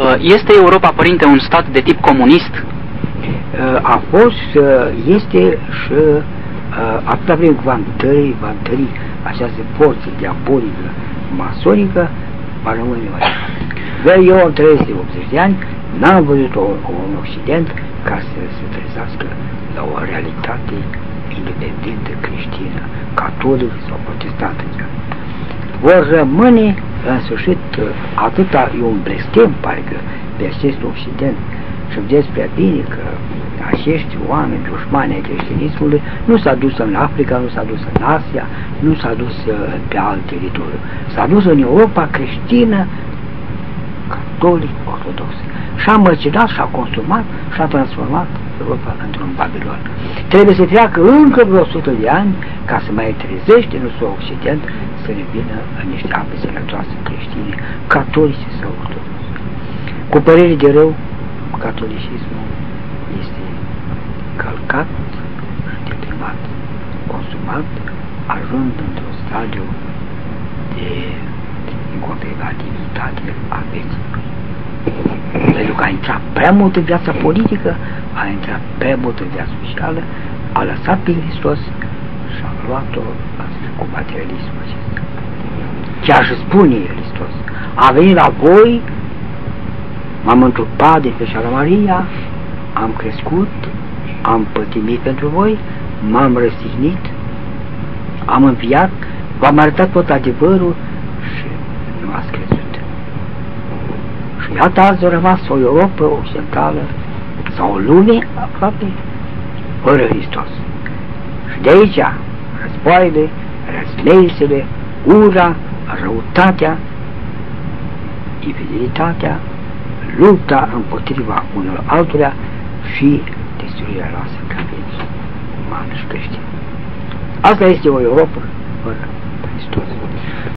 Uh, este Europa, părinte, un stat de tip comunist? Uh, a fost, uh, este și atâta vreme cu vantării, vantării această forță diabolică, masonică, va rămâne așa. Dar eu am trăiesc de 80 de ani, n-am văzut o, un Occident ca să se trezească la o realitate independentă creștină, catolică sau protestantă. Vor rămâne în sfârșit atâta, e un blestem, parcă, pe acest Occident. Și vedeți prea bine că acești oameni dușmani ai creștinismului nu s-a dus în Africa, nu s-a dus în Asia, nu s-a dus uh, pe alt teritoriu. S-a dus în Europa creștină, catolic, ortodox. Și-a mărcinat, și-a consumat, și-a transformat Europa într-un Babilon. Trebuie să treacă încă vreo 100 de ani ca să mai trezește nostru Occident să revină în niște ape sănătoase creștine, catolice sau ortodoxe. Cu părere de rău, catolicismul este călcat, deprimat, consumat, ajung într-un stadiu de incompatibilitate a vieții. Pentru că a intrat prea mult în viața politică, a intrat prea mult în viața socială, a lăsat pe Hristos și a luat-o cu materialismul acesta. Chiar și spune Hristos, a venit la voi, m-am întrupat de Fecioara Maria, am crescut, am pătimit pentru voi, m-am răstignit, am înviat, v-am arătat tot adevărul și nu ați crezut. Și iată azi a rămas o Europa occidentală sau o lume aproape fără Hristos. Și de aici războaiele, răzleisele, ura, răutatea, infidelitatea, lupta împotriva unor altora și destruirea noastră ca vieți umană și creștină. Asta este o Europa fără